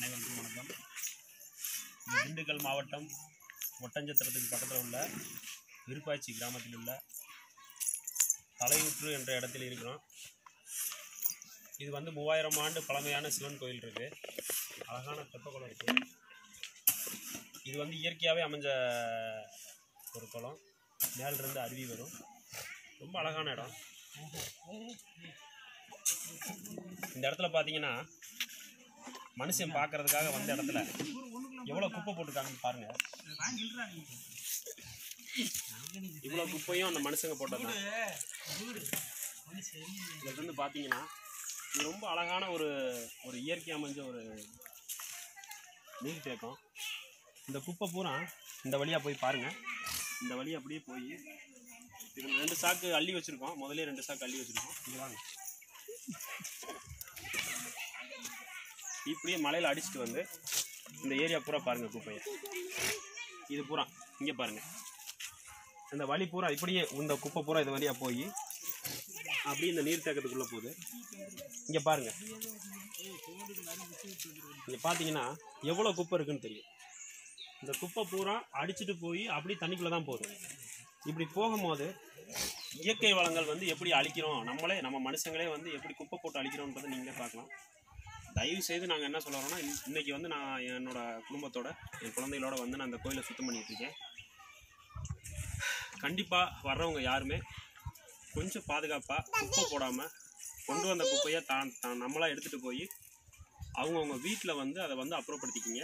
அனைவருக்கும் வணக்கம். திண்டுக்கல் மாவட்டம் ஒட்டஞ்சத்திரத்துக்கு பக்கத்தில் உள்ள விருப்பாச்சி கிராமத்தில் உள்ள தலையூற்று என்ற இடத்தில் இருக்கிறோம். இது வந்து மூவாயிரம் ஆண்டு பழமையான சிவன் கோயில் இருக்குது அழகான தெப்பக்குளம் இருக்குது இது வந்து இயற்கையாகவே அமைஞ்ச ஒரு குளம். மேலிருந்து அருவி வரும். ரொம்ப அழகான இடம். இந்த இடத்துல பார்த்தீங்கன்னா மனுஷன் பார்க்கறதுக்காக வந்த இடத்துல எவ்வளோ குப்பை போட்டிருக்காங்கன்னு பாருங்க. இவ்வளோ குப்பையும் அந்த மனுஷங்க போட்டது தான் பார்த்தீங்கன்னா இது ரொம்ப அழகான ஒரு ஒரு இயற்கை அமைஞ்ச ஒரு நீர்த்தேக்கம். இந்த குப்பை பூரா இந்த வழியாக போய் பாருங்கள் இந்த வழி அப்படியே போய் ரெண்டு சாக்கு அள்ளி வச்சுருக்கோம். முதலே ரெண்டு சாக்கு அள்ளி வச்சுருக்கோம். இங்கே வாங்க. இப்படியே மலையில் அடிச்சுட்டு வந்து இந்த ஏரியா பூரா பாருங்கள் குப்பையை. இது பூரா இங்கே பாருங்கள் இந்த வழி பூரா இப்படியே இந்த குப்பை பூரா இது வழியாக போய் அப்படியே இந்த நீர்த்தேக்கத்துக்குள்ளே போகுது. இங்கே பாருங்க. இங்கே பார்த்தீங்கன்னா எவ்வளோ குப்பை இருக்குன்னு தெரியும். இந்த குப்பை பூரா அடிச்சுட்டு போய் அப்படியே தண்ணிக்குள்ளே தான் போகுது. இப்படி போகும்போது இயற்கை வளங்கள் வந்து எப்படி அழிக்கிறோம்? நம்மளே நம்ம மனுஷங்களே வந்து எப்படி குப்பை போட்டு அழிக்கிறோன்றதை நீங்களே பார்க்கலாம். தயவு செய்து நாங்கள் என்ன சொல்ல வரோம்னா இன்- வந்து நான் என்னோடய குடும்பத்தோட என் குழந்தைகளோட வந்து நான் அந்த கோயிலை சுத்தம் பண்ணிகிட்ருக்கேன் கண்டிப்பாக வர்றவங்க யாருமே கொஞ்சம் பாதுகாப்பாக குப்பை போடாமல் கொண்டு வந்த குப்பையை தான் தான் நம்மளாக எடுத்துகிட்டு போய் அவங்கவுங்க வீட்டில் வந்து அதை வந்து அப்புறப்படுத்திக்கிங்க.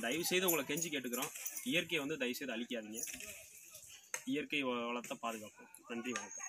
தயவு செய்து உங்களை கெஞ்சி கேட்டுக்கிறோம். இயற்கையை வந்து தயவு செய்து அழிக்காதீங்க. இயற்கை வளத்தை பாதுகாப்போம். நன்றி வணக்கம்.